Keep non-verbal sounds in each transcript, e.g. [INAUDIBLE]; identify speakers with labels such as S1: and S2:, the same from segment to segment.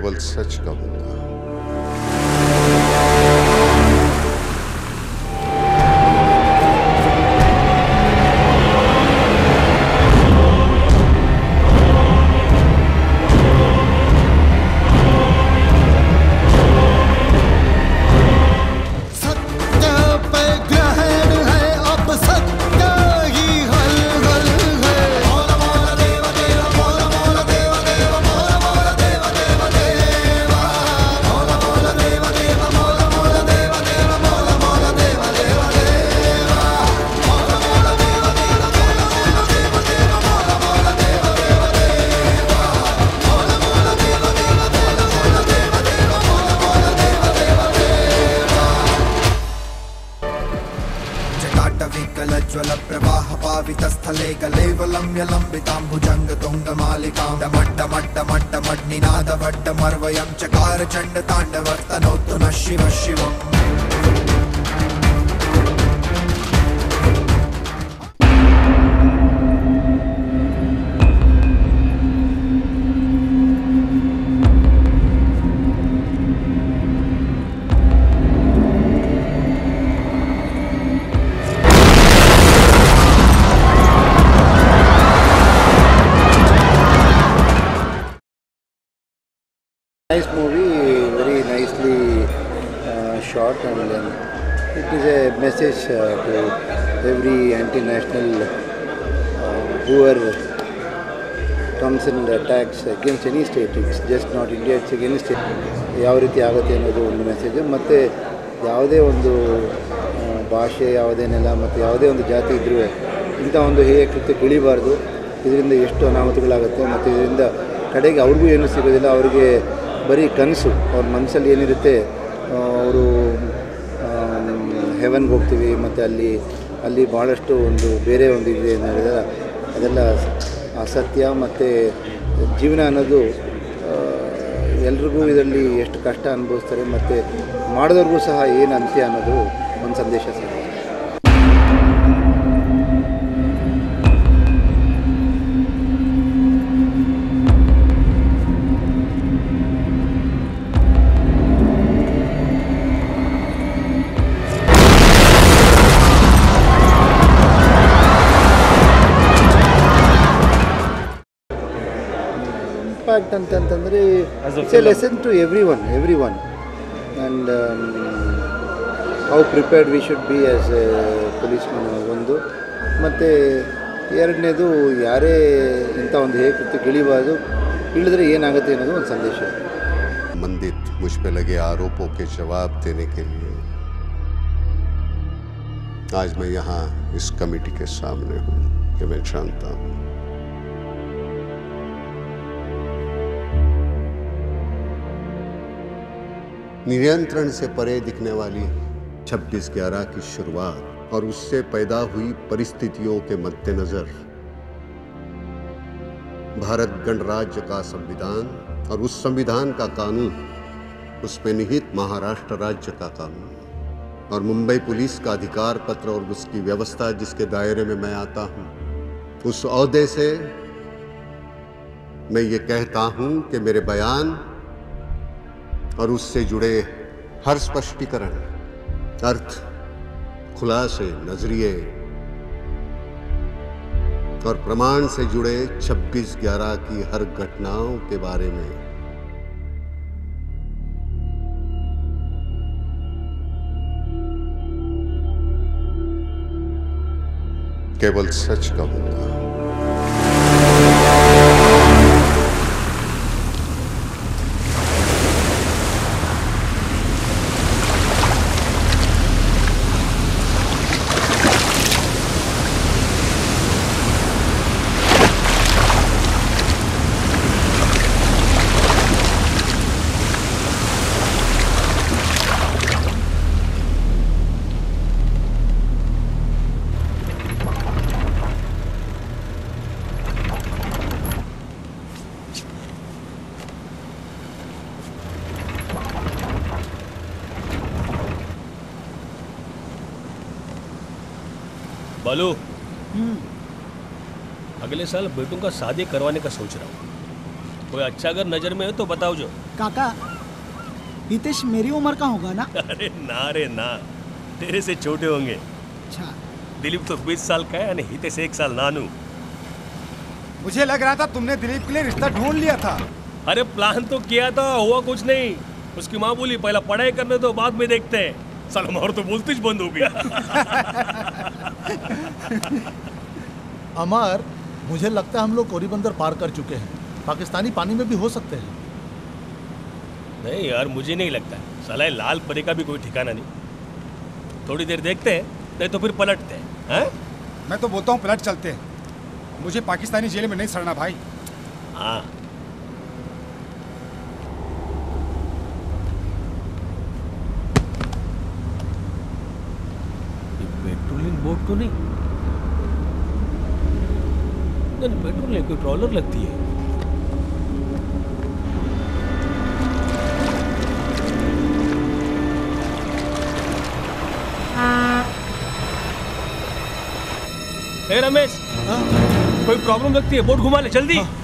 S1: केवल सच कहूंगा
S2: पितस्थले गलेव लम्ब्य लम्बिताम् भुजङ्गतुङ्गमालिकाण्डमट्टमट्टमड्टमड्निनादभट्टमरवयं चकारचण्डताण्डवर्तनोद्धुनः शिव शिवम्।
S3: Nice movie, very nicely uh, shot, and then it is a message uh, to every anti-national uh, whoever comes and attacks against any state. It's just not India, it's against it. ಯಾವ ರೀತಿ ಆಗುತ್ತೆ ಅನ್ನೋದು ಒಂದು message ಮತ್ತು ಯಾವುದೇ ಒಂದು ಭಾಷೆ ಯಾವುದೇನೆಲ್ಲ ಮತ್ತು ಯಾವುದೇ ಒಂದು ಜಾತಿ ಇದ್ರೂ ಇಂಥ ಒಂದು ಹೇಯ ಕೃತ್ಯಕ್ಕೆ ಇಳಿಬಾರ್ದು ಇದರಿಂದ ಎಷ್ಟು ಅನಾಹುತಗಳಾಗುತ್ತೆ ಮತ್ತು ಇದರಿಂದ ಕಡೆಗೆ ಅವ್ರಿಗೂ ಏನೂ ಸಿಗೋದಿಲ್ಲ ಅವರಿಗೆ ಬರೀ ಕನಸು. ಅವ್ರ ಮನಸ್ಸಲ್ಲಿ ಏನಿರುತ್ತೆ ಅವರು ಹೆವನ್ಗೆ ಹೋಗ್ತೀವಿ, ಮತ್ತು ಅಲ್ಲಿ ಅಲ್ಲಿ ಭಾಳಷ್ಟು ಒಂದು ಬೇರೆ ಒಂದು ಇದೆ ಅಂತ ಹೇಳಿದ್ರೆ, ಅದೆಲ್ಲ ಅಸತ್ಯ ಮತ್ತು ಜೀವನ ಅನ್ನೋದು ಎಲ್ರಿಗೂ ಇದರಲ್ಲಿ ಎಷ್ಟು ಕಷ್ಟ ಅನುಭವಿಸ್ತಾರೆ, ಮತ್ತು ಮಾಡಿದವ್ರಿಗೂ ಸಹ ಏನು ಅಂತ್ಯ ಅನ್ನೋದು ಒಂದು ಸಂದೇಶ ಸಿಗುತ್ತೆ ಇಂಪ್ಯಾಕ್ಟ್ ಅಂತಂತಂದರೆ it's a lesson to everyone everyone and how prepared we should be as a policeman ಒಂದು ಮತ್ತು ಎರಡನೇದು ಯಾರೇ ಇಂಥ ಒಂದು ಹೇಗೆ ಕೃತ್ಯಕ್ಕೆ ಇಳಿಬಾರ್ದು ಇಳಿದ್ರೆ ಏನಾಗುತ್ತೆ ಅನ್ನೋದು ಒಂದು ಸಂದೇಶ
S1: मंदित मुझ पे लगे आरोपों के जवाब देने के लिए आज मैं यहाँ इस कमेटी के सामने हूँ कि मैं जानता हूँ नियंत्रण से परे दिखने वाली 26 ग्यारह की शुरुआत और उससे पैदा हुई परिस्थितियों के मद्देनजर। भारत गणराज्य का संविधान और उस संविधान का कानून, उसमें निहित महाराष्ट्र राज्य का कानून और मुंबई पुलिस का अधिकार पत्र और उसकी व्यवस्था जिसके दायरे में मैं आता हूँ। उस अहदे से मैं ये कहता हूँ कि मेरे बयान और उससे जुड़े हर स्पष्टीकरण, अर्थ, खुलासे, नज़रिए और प्रमाण से जुड़े 26 ग्यारह की हर घटनाओं के बारे में। केवल सच कहूँगा।
S4: बालू। अगले साल बेटों का शादी करवाने का सोच रहा हूँ। कोई अच्छा अगर नज़र में है तो बताओ जो।
S5: काका हितेश मेरी उम्र का होगा ना? [LAUGHS]
S4: अरे ना रे ना तेरे से छोटे होंगे।
S5: अच्छा।
S4: दिलीप तो बीस साल का है यानी हितेश एक साल नानू।
S6: मुझे लग रहा था तुमने दिलीप के लिए रिश्ता ढूंढ लिया था।
S4: अरे प्लान तो किया था हुआ कुछ नहीं। उसकी माँ बोली पहला पढ़ाई करने दो बाद में देखते हैं। साला और तो बोलती बंद हो गया [LAUGHS] [LAUGHS]
S7: अमर मुझे लगता है हम लोग कोरी बंदर पार कर चुके हैं। पाकिस्तानी पानी में भी हो सकते हैं।
S4: नहीं यार मुझे नहीं लगता साला ये लाल परी का भी कोई ठिकाना नहीं। थोड़ी देर देखते हैं नहीं तो फिर पलटते हैं हैं?
S6: मैं तो बोलता हूँ पलट चलते हैं। मुझे पाकिस्तानी जेल में नहीं सड़ना भाई।
S4: हाँ ये पेट्रोलिंग बोट तो नहीं। नहीं पेट्रोल नहीं कोई ट्रॉलर लगती है। ए रमेश कोई प्रॉब्लम लगती है? बोट घुमा ले जल्दी। सलाम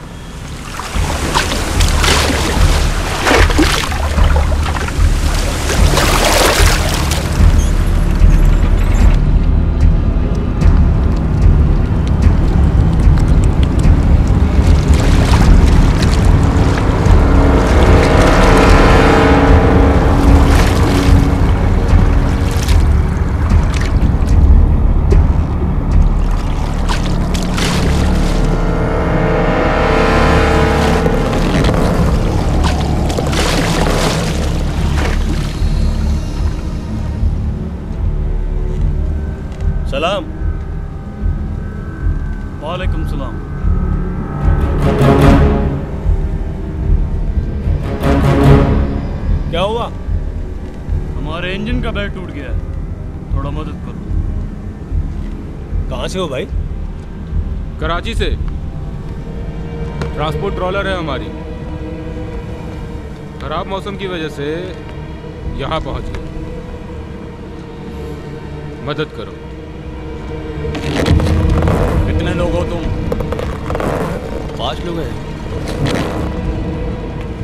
S4: से हो भाई?
S8: कराची से। ट्रांसपोर्ट ट्रॉलर है हमारी। खराब मौसम की वजह से यहाँ पहुँच गए। मदद करो।
S9: कितने लोग हो तुम?
S4: पाँच लोग हैं।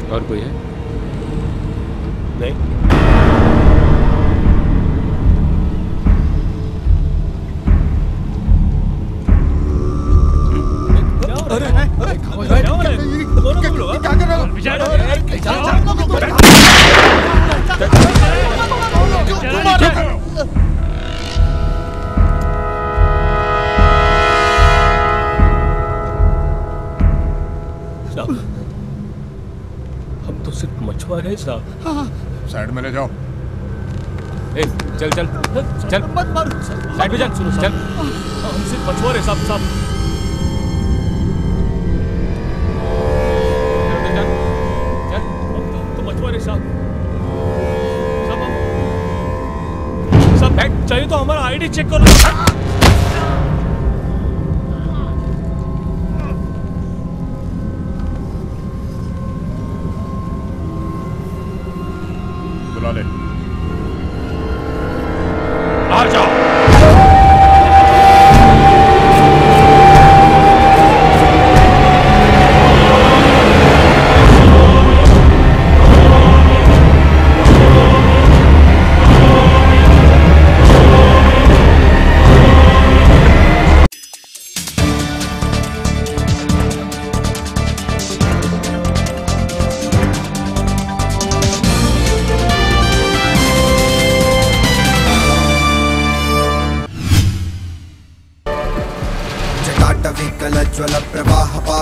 S8: और कोई है?
S4: नहीं।
S6: भेज रहा हूँ
S4: हाँ।
S6: साइड में ले जाओ।
S8: ए, चल चल चल।
S5: मत मार।
S8: साइड में चल
S4: सुनो
S8: चल।
S4: हमसे बचवा रे साहब साहब। चाहिए तो हमारा आईडी चेक करो।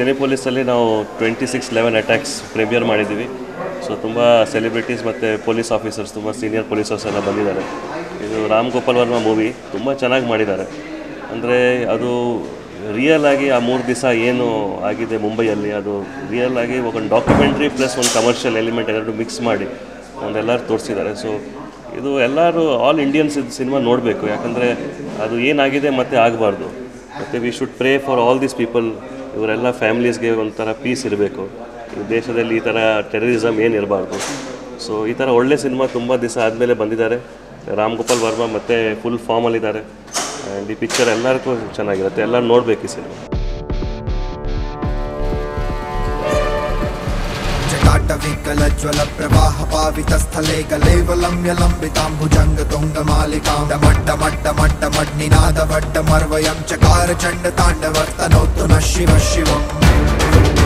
S10: ಸಿನಿಪೋಲಿಸಲ್ಲಿ ನಾವು twenty six eleven attacks premiere ಮಾಡಿದ್ದೀವಿ. ಸೊ ತುಂಬ ಸೆಲೆಬ್ರಿಟೀಸ್ ಮತ್ತು ಪೊಲೀಸ್ ಆಫೀಸರ್ಸ್ ತುಂಬ ಸೀನಿಯರ್ ಪೊಲೀಸರ್ಸ್ ಎಲ್ಲ ಬಂದಿದ್ದಾರೆ. ಇದು ರಾಮ್ ಗೋಪಾಲ್ ವರ್ಮ ಮೂವಿ ತುಂಬ ಚೆನ್ನಾಗಿ ಮಾಡಿದ್ದಾರೆ. ಅಂದರೆ ಅದು ರಿಯಲ್ ಆಗಿ ಆ ಮೂರು ದಿವಸ ಏನು ಆಗಿದೆ ಮುಂಬೈಯಲ್ಲಿ, ಅದು ರಿಯಲ್ ಆಗಿ ಒಂದು ಡಾಕ್ಯುಮೆಂಟ್ರಿ ಪ್ಲಸ್ ಒಂದು ಕಮರ್ಷಿಯಲ್ ಎಲಿಮೆಂಟ್ ಎರಡು ಮಿಕ್ಸ್ ಮಾಡಿ ಒಂದೆಲ್ಲರೂ ತೋರಿಸಿದ್ದಾರೆ. ಸೊ ಇದು ಎಲ್ಲರೂ ಆಲ್ ಇಂಡಿಯನ್ಸ್ ಇದು ಸಿನಿಮಾ ನೋಡಬೇಕು. ಯಾಕಂದರೆ ಅದು ಏನಾಗಿದೆ ಮತ್ತೆ ಆಗಬಾರ್ದು. ಮತ್ತು we should pray for all these people ಇವರೆಲ್ಲ ಫ್ಯಾಮ್ಲೀಸ್ಗೆ ಒಂಥರ ಪೀಸ್ ಇರಬೇಕು ಈ ದೇಶದಲ್ಲಿ ಈ ಥರ ಟೆರರಿಸಮ್ ಏನು ಇರಬಾರ್ದು ಸೊ ಈ ಥರ ಒಳ್ಳೆ ಸಿನಿಮಾ ತುಂಬ ದಿವಸ ಆದಮೇಲೆ ಬಂದಿದ್ದಾರೆ ರಾಮ್ ಗೋಪಾಲ್ ವರ್ಮಾ ಮತ್ತೆ ಫುಲ್ ಫಾರ್ಮಲ್ಲಿದ್ದಾರೆ ಆ್ಯಂಡ್ ಈ ಪಿಕ್ಚರ್ ಎಲ್ಲರಿಗೂ ಚೆನ್ನಾಗಿರುತ್ತೆ ಎಲ್ಲರೂ ನೋಡಬೇಕು ಈ ಸಿನಿಮಾ
S2: जटाटविकलज्वल प्रवाह पावितस्थले कलेवलम्य लम्बिताम्बुजङ्ग तुङ्गमालिकां भड्डमर्वयं न शिव शिवम्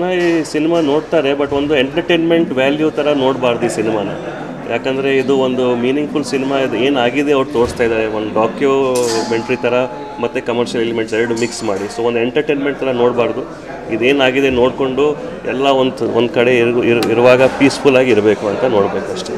S10: ಜನ ಈ ಸಿನಿಮಾ ನೋಡ್ತಾರೆ ಬಟ್ ಒಂದು ಎಂಟರ್ಟೈನ್ಮೆಂಟ್ ವ್ಯಾಲ್ಯೂ ಥರ ನೋಡಬಾರ್ದು ಈ ಸಿನಿಮಾನ. ಯಾಕಂದರೆ ಇದು ಒಂದು ಮೀನಿಂಗ್ಫುಲ್ ಸಿನಿಮಾ, ಇದು ಏನಾಗಿದೆ ಅವ್ರು ತೋರಿಸ್ತಾ ಇದ್ದಾರೆ ಒಂದು ಡಾಕ್ಯುಮೆಂಟ್ರಿ ಥರ ಮತ್ತು ಕಮರ್ಷಿಯಲ್ ಎಲಿಮೆಂಟ್ಸ್ ಎರಡು ಮಿಕ್ಸ್ ಮಾಡಿ. ಸೊ ಒಂದು ಎಂಟರ್ಟೈನ್ಮೆಂಟ್ ಥರ ನೋಡಬಾರ್ದು. ಇದೇನಾಗಿದೆ ನೋಡಿಕೊಂಡು ಎಲ್ಲ ಒಂದು ಒಂದು ಕಡೆ ಇರು, ಇರು- ಇರುವಾಗ ಪೀಸ್ಫುಲ್ಲಾಗಿ ಇರಬೇಕು ಅಂತ ನೋಡಬೇಕು ಅಷ್ಟೇ.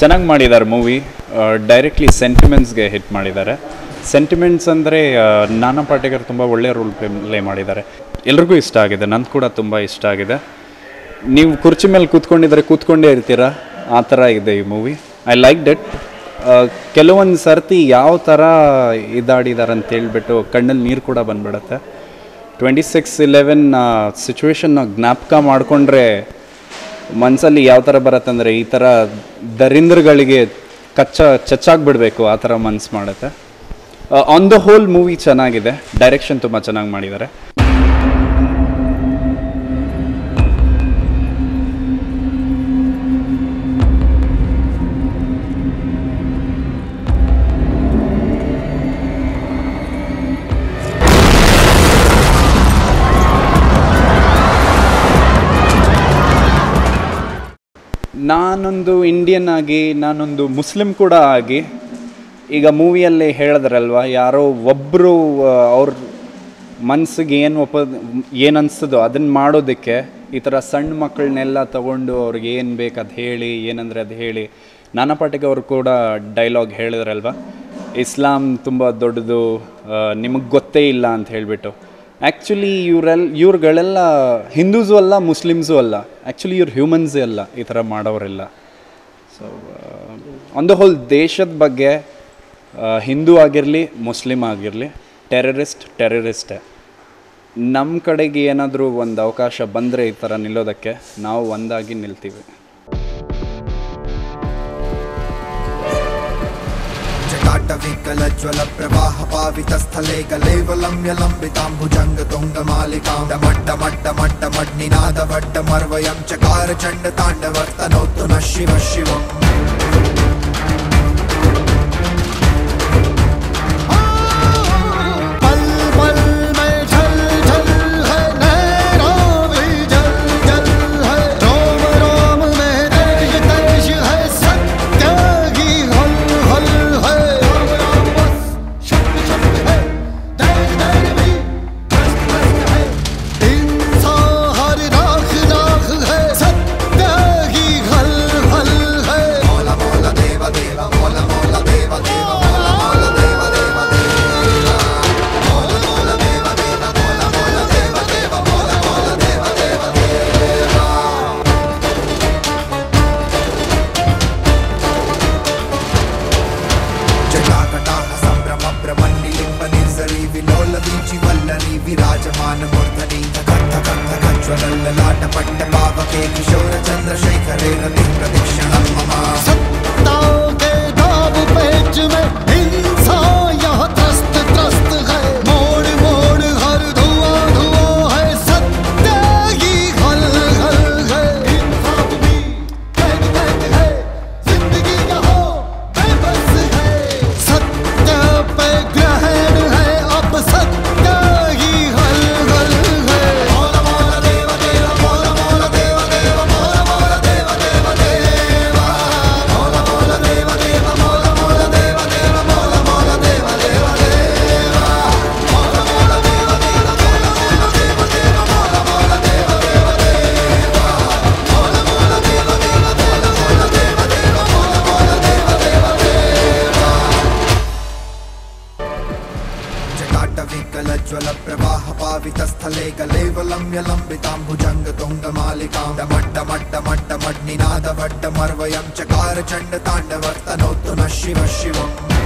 S11: ಚೆನ್ನಾಗಿ ಮಾಡಿದ್ದಾರೆ ಮೂವಿ ಡೈರೆಕ್ಟ್ಲಿ ಸೆಂಟಿಮೆಂಟ್ಸ್ಗೆ ಹಿಟ್ ಮಾಡಿದ್ದಾರೆ ಸೆಂಟಿಮೆಂಟ್ಸ್ ಅಂದರೆ ನಾನಾ ಪಾಟೇಕರ್ ತುಂಬ ಒಳ್ಳೆಯ ರೋಲ್ ಪ್ಲೇ ಮಾಡಿದ್ದಾರೆ ಎಲ್ರಿಗೂ ಇಷ್ಟ ಆಗಿದೆ, ನಂದು ಕೂಡ ತುಂಬ ಇಷ್ಟ ಆಗಿದೆ. ನೀವು ಕುರ್ಚಿ ಮೇಲೆ ಕೂತ್ಕೊಂಡಿದ್ರೆ ಕೂತ್ಕೊಂಡೇ ಇರ್ತೀರಾ? ಆ ಥರ ಇದೆ ಈ ಮೂವಿ ಐ ಲೈಕ್ ಡೆಟ್ ಕೆಲವೊಂದು ಸರ್ತಿ ಯಾವ ಥರ ಇದಾಡಿದ್ದಾರೆ ಅಂತ ಹೇಳಿಬಿಟ್ಟು ಕಣ್ಣಲ್ಲಿ ನೀರು ಕೂಡ ಬಂದ್ಬಿಡುತ್ತೆ. ಟ್ವೆಂಟಿ ಸಿಕ್ಸ್ ಇಲೆವೆನ್ ಸಿಚುವೇಶನ್ನ ಜ್ಞಾಪಕ ಮಾಡಿಕೊಂಡ್ರೆ ಮನಸ್ಸಲ್ಲಿ ಯಾವ ಥರ ಬರುತ್ತಂದರೆ ಈ ಥರ ದರಿಂದ್ರಗಳಿಗೆ ಕಚ್ಚ, ಚಚ್ಚಾಗ್ಬಿಡ್ಬೇಕು, ಆ ಥರ ಮನ್ಸು ಮಾಡುತ್ತೆ. ಆನ್ ದ ಹೋಲ್ ಮೂವಿ ಚೆನ್ನಾಗಿದೆ. ಡೈರೆಕ್ಷನ್ ತುಂಬ ಚೆನ್ನಾಗಿ ಮಾಡಿದ್ದಾರೆ. ನಾನೊಂದು ಇಂಡಿಯನ್ ಆಗಿ, ನಾನೊಂದು ಮುಸ್ಲಿಂ ಕೂಡ ಆಗಿ, ಈಗ ಮೂವಿಯಲ್ಲಿ ಹೇಳಿದ್ರಲ್ವ, ಯಾರೋ ಒಬ್ಬರು ಅವ್ರ ಮನಸ್ಸಿಗೆ ಏನು ಒಪ್ಪ ಏನು ಅನಿಸ್ತದೋ ಅದನ್ನು ಮಾಡೋದಕ್ಕೆ ಈ ಥರ ಸಣ್ಣ ಮಕ್ಕಳನ್ನೆಲ್ಲ ತಗೊಂಡು ಅವ್ರಿಗೆ ಏನು ಬೇಕು ಅದು ಹೇಳಿ, ಏನಂದರೆ ಅದು ಹೇಳಿ. ನಾನಾ ಪಾಟಿಗೆ ಅವರು ಕೂಡ ಡೈಲಾಗ್ ಹೇಳಿದ್ರಲ್ವ? ಇಸ್ಲಾಂ ತುಂಬ ದೊಡ್ಡದು ನಿಮಗೆ ಗೊತ್ತೇ ಇಲ್ಲ ಅಂತ ಹೇಳಿಬಿಟ್ಟು. ಆ್ಯಕ್ಚುಲಿ ಇವರೆಲ್ಲ ಇವ್ರುಗಳೆಲ್ಲ ಹಿಂದೂಸು ಅಲ್ಲ, ಮುಸ್ಲಿಮ್ಸು ಅಲ್ಲ. ಆ್ಯಕ್ಚುಲಿ ಇವ್ರು ಹ್ಯೂಮನ್ಸೇ ಅಲ್ಲ, ಈ ಥರ ಮಾಡೋರೆಲ್ಲ ಸೊ ಆನ್ ದ ಹೋಲ್ ದೇಶದ ಬಗ್ಗೆ ಹಿಂದೂ ಆಗಿರಲಿ, ಮುಸ್ಲಿಮ್ ಆಗಿರಲಿ ಟೆರರಿಸ್ಟ್ ಟೆರರಿಸ್ಟೇ ನಮ್ಮ ಕಡೆಗೆ ಏನಾದರೂ ಒಂದು ಅವಕಾಶ ಬಂದರೆ ಈ ಥರ ನಿಲ್ಲೋದಕ್ಕೆ ನಾವು ಒಂದಾಗಿ ನಿಲ್ತೀವಿ.
S2: काटविकलज्ज्वलप्रवाहपावितस्थले गलेवलम्य लम्बिताम्बुजङ्गतुङ्गमालिकां गलैवलम्ब्य चकारचण्डताण्डवर्तनोत्तु न शिव शिवम्। निलम्बिताम्भुजङ्गतुङ्गमालिकाण्डमट्टमट्टमट्टमड्निनादभट्टमरवयं चकारचण्डताण्डवर्तनोत्तनः शिवशिवम्